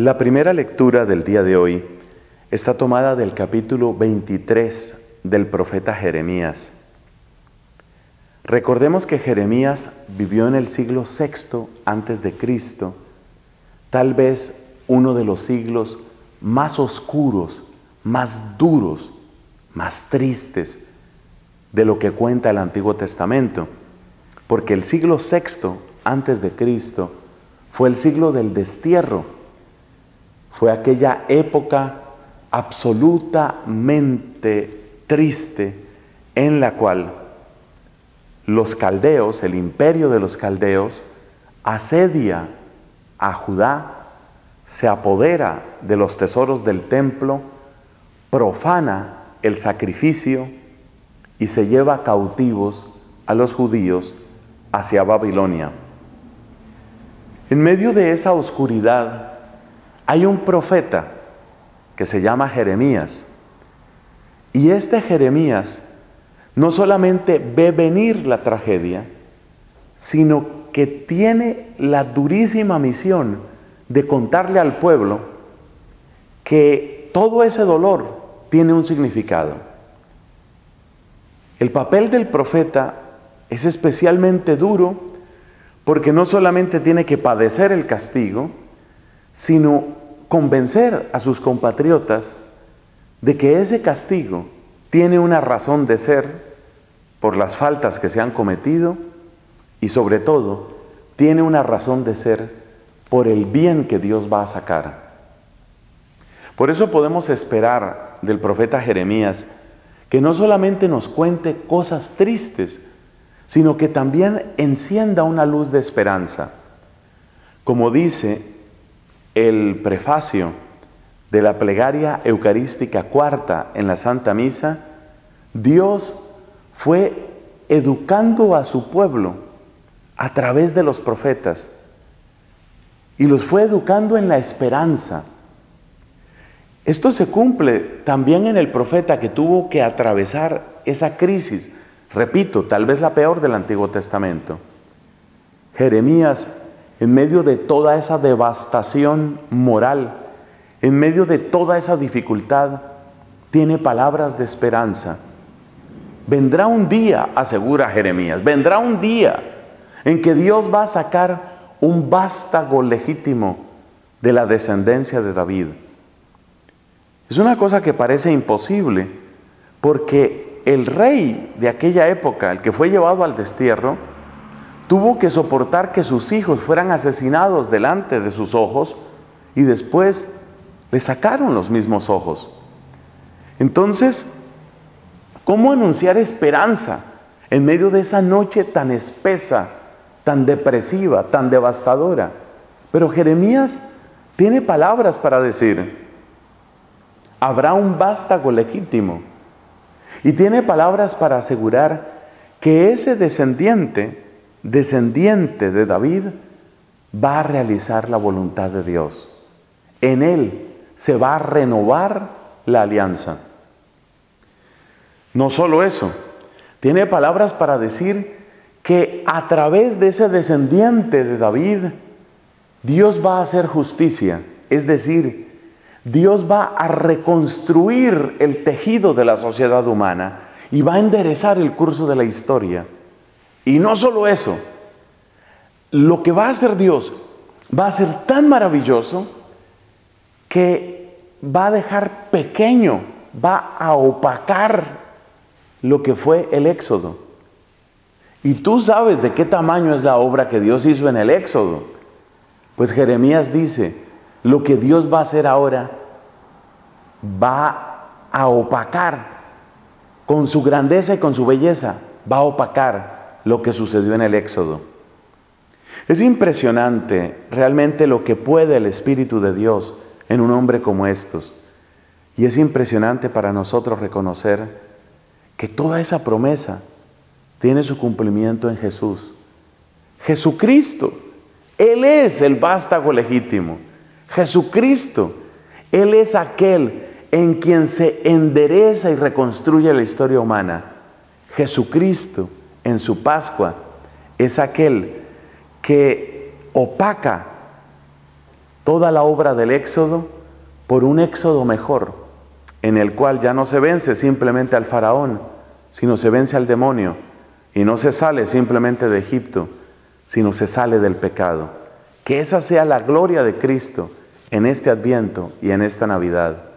La primera lectura del día de hoy está tomada del capítulo 23 del profeta Jeremías. Recordemos que Jeremías vivió en el siglo VI antes de Cristo, tal vez uno de los siglos más oscuros, más duros, más tristes de lo que cuenta el Antiguo Testamento, porque el siglo VI antes de Cristo fue el siglo del destierro, fue aquella época absolutamente triste en la cual los caldeos, el imperio de los caldeos, asedia a Judá, se apodera de los tesoros del templo, profana el sacrificio y se lleva cautivos a los judíos hacia Babilonia. En medio de esa oscuridad hay un profeta que se llama Jeremías. Y este Jeremías no solamente ve venir la tragedia, sino que tiene la durísima misión de contarle al pueblo que todo ese dolor tiene un significado. El papel del profeta es especialmente duro porque no solamente tiene que padecer el castigo, sino convencer a sus compatriotas de que ese castigo tiene una razón de ser por las faltas que se han cometido y sobre todo tiene una razón de ser por el bien que Dios va a sacar. Por eso podemos esperar del profeta Jeremías que no solamente nos cuente cosas tristes, sino que también encienda una luz de esperanza. Como dice el prefacio de la plegaria eucarística cuarta en la Santa Misa, Dios fue educando a su pueblo a través de los profetas y los fue educando en la esperanza. Esto se cumple también en el profeta que tuvo que atravesar esa crisis, repito, tal vez la peor del Antiguo Testamento. Jeremías, en medio de toda esa devastación moral, en medio de toda esa dificultad, tiene palabras de esperanza Vendrá un día, asegura Jeremías, vendrá un día en que Dios va a sacar un vástago legítimo de la descendencia de David. Es una cosa que parece imposible, porque el rey de aquella época, el que fue llevado al destierro, tuvo que soportar que sus hijos fueran asesinados delante de sus ojos y después le sacaron los mismos ojos. Entonces, ¿Cómo anunciar esperanza en medio de esa noche tan espesa, tan depresiva, tan devastadora? Pero Jeremías tiene palabras para decir. Habrá un vástago legítimo. Y tiene palabras para asegurar que ese descendiente, descendiente de David, va a realizar la voluntad de Dios. En él se va a renovar la alianza. No solo eso, tiene palabras para decir que a través de ese descendiente de David, Dios va a hacer justicia. Es decir, Dios va a reconstruir el tejido de la sociedad humana y va a enderezar el curso de la historia. Y no solo eso, lo que va a hacer Dios va a ser tan maravilloso que va a dejar pequeño, va a opacar lo que fue el éxodo. Y tú sabes de qué tamaño es la obra que Dios hizo en el éxodo. Pues Jeremías dice, lo que Dios va a hacer ahora va a opacar con su grandeza y con su belleza, va a opacar lo que sucedió en el éxodo. Es impresionante realmente lo que puede el Espíritu de Dios en un hombre como estos. Y es impresionante para nosotros reconocer que toda esa promesa tiene su cumplimiento en Jesús. Jesucristo, Él es el vástago legítimo. Jesucristo, Él es aquel en quien se endereza y reconstruye la historia humana. Jesucristo, en su Pascua, es aquel que opaca toda la obra del éxodo por un éxodo mejor, en el cual ya no se vence simplemente al faraón, sino se vence al demonio, y no se sale simplemente de Egipto, sino se sale del pecado. Que esa sea la gloria de Cristo en este adviento y en esta Navidad.